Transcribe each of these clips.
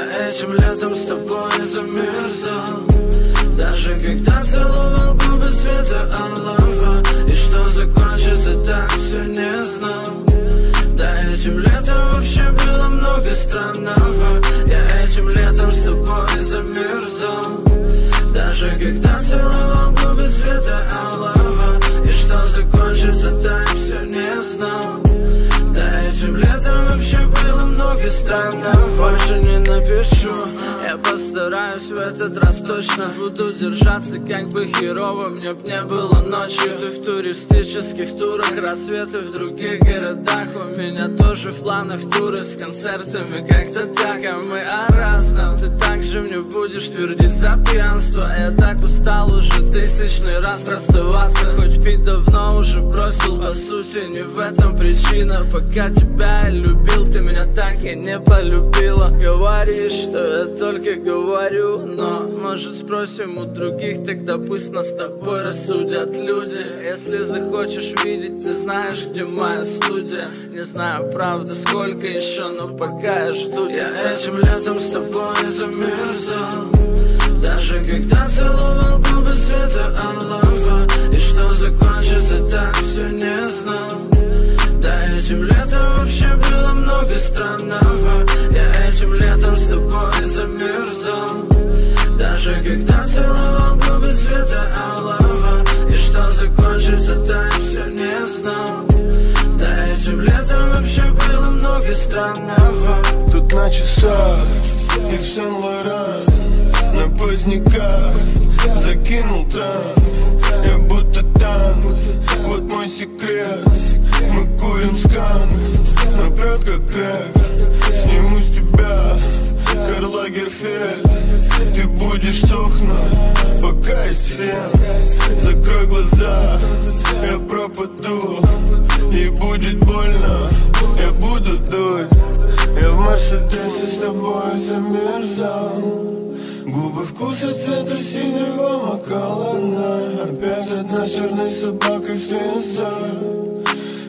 этим летом с тобой замерзал. Даже когда целовал губы цвета алого. И что закончится так все не знал. Да этим летом вообще было много странного. Я этим летом с тобой замерзал. Даже когда целовал губы цвета алого. И что закончится так все не знал. Да этим летом вообще было много странного напишу. Я постараюсь в этот раз точно. Буду держаться как бы херово Мне б не было ночью. Ты в туристических турах Рассветы в других городах У меня тоже в планах туры С концертами. Как-то так А мы о разном. Ты также мне будешь твердить за пьянство. Я так устал уже тысячный раз расставаться Хоть пить давно уже бросил. По сути не в этом причина. Пока тебя я любил Ты меня так и не полюбила. Говоришь, что я только говорю Но может спросим у других Тогда пусть нас с тобой рассудят люди. Если захочешь видеть, ты знаешь, где моя студия. Не знаю, правда, сколько еще, но пока я жду. Я этим летом с тобой замерзал. Даже когда целовал губы цвета алого странного Тут на часах. И в Сен-Лоран. На поздняках. Закинул транк Я будто танк, вот мой секрет. Мы курим сканк, но прет как крэк. Сниму с тебя Карл Лагерфельд Ты будешь сохнуть, пока есть фен. Закрой глаза, я пропаду. И будет больно, буду дуть. Я в Мерседесе с тобой замерзал. Губы вкуса цвета синего макалана Опять одна с черной собакой в слезах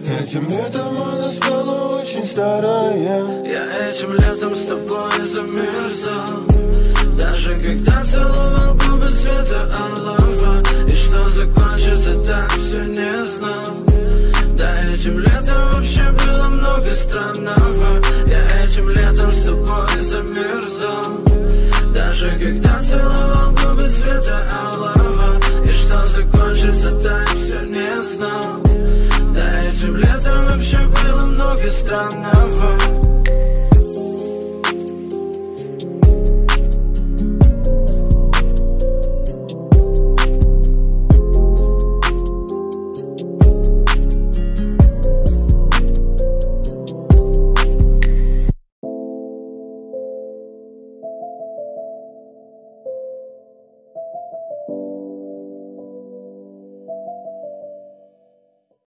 Этим летом она стала очень старая. Я этим летом с тобой замерзал. Даже когда целовал губы цвета алого. И что закончится так, все не lover.